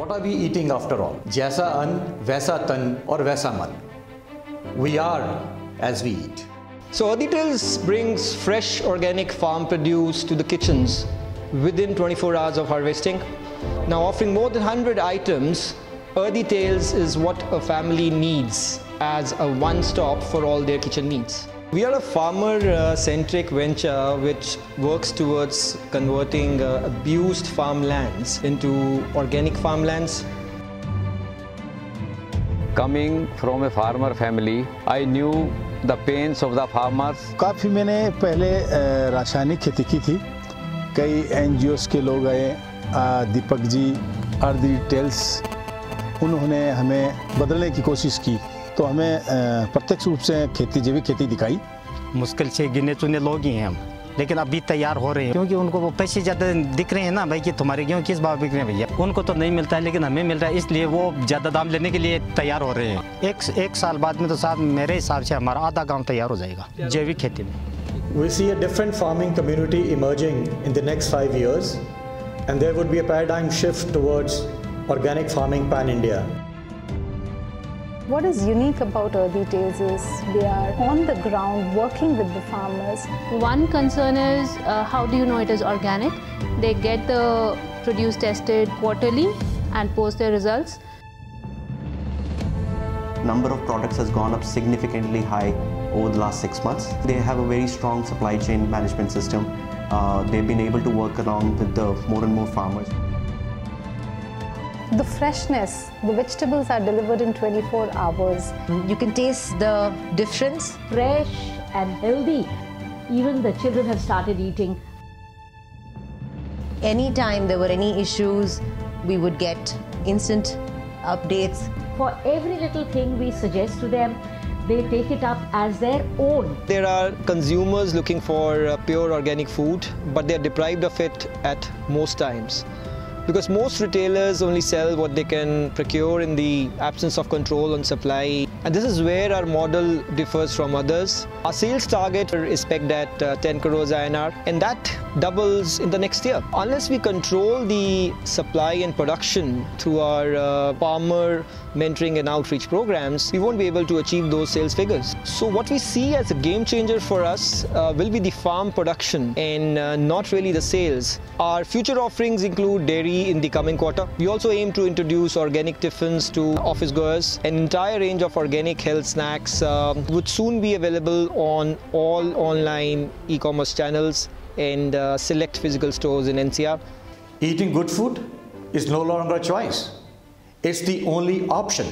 What are we eating after all? Jaisa an, vaisa tan, or vaisa man. We are as we eat. So Tales brings fresh organic farm produce to the kitchens within 24 hours of harvesting. Now offering more than 100 items, Earthy Tales is what a family needs as a one-stop for all their kitchen needs. We are a farmer-centric venture which works towards converting uh, abused farmlands into organic farmlands. Coming from a farmer family, I knew the pains of the farmers. काफ़ी मैंने पहले अ, रासायनिक खेती की थी कई N के लोग आए अ, दीपक जी अर्थ डिटेल्स उन्होंने हमें बदलने की कोशिश की तो हमें प्रत्यक्ष रूप से खेती जैविक खेती दिखाई। मुश्किल से गिने चुने लोग ही हैं हम लेकिन अभी तैयार हो रहे हैं। क्योंकि उनको वो पैसे ज़्यादा दिख रहे हैं ना भाई कि तुम्हारे गेहूँ किस भाव बिक रहे हैं भैया? उनको तो नहीं मिलता है लेकिन हमें मिल रहा है इसलिए वो ज़्यादा दाम लेने के लिए तैयार हो रहे हैं। एक एक साल बाद में तो साहब मेरे हिसाब से हमारा आधा गाँव तैयार हो जाएगा जैविक खेती में। We see a different farming community emerging in the next five years, and there would be a paradigm shift towards organic farming pan India. What is unique about Earthy Tales is they are on the ground working with the farmers. One concern is uh, how do you know it is organic? They get the produce tested quarterly and post their results. number of products has gone up significantly high over the last six months. They have a very strong supply chain management system. Uh, they've been able to work along with the more and more farmers. The freshness, the vegetables are delivered in 24 hours. You can taste the difference. fresh and healthy. Even the children have started eating. Anytime there were any issues, we would get instant updates. For every little thing we suggest to them, they take it up as their own. There are consumers looking for uh, pure organic food, but they are deprived of it at most times. Because most retailers only sell what they can procure in the absence of control on supply. And this is where our model differs from others. Our sales target is pegged at uh, 10 crores INR, and that doubles in the next year. Unless we control the supply and production through our uh, farmer mentoring and outreach programs, we won't be able to achieve those sales figures. So what we see as a game changer for us uh, will be the farm production and uh, not really the sales. Our future offerings include dairy in the coming quarter. We also aim to introduce organic tiffins to office goers. An entire range of organic health snacks um, would soon be available on all online e-commerce channels and uh, select physical stores in NCR. Eating good food is no longer a choice, it's the only option.